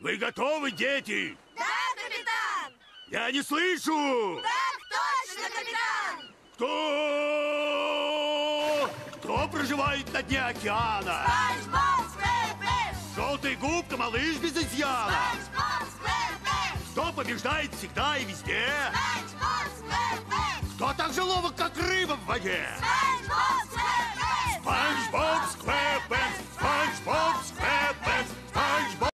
Вы готовы, дети? Да, капитан! Я не слышу! Так точно, капитан! Кто? Кто проживает на дне океана? Спанч Боб Сквэрпэш! Желтая губка, малыш без изъяна. Спанч Боб Сквэрпэнтс! Кто побеждает всегда и везде? Спанч Боб Сквэрпэнтс! Кто так же ловок, как рыба в воде? Спанч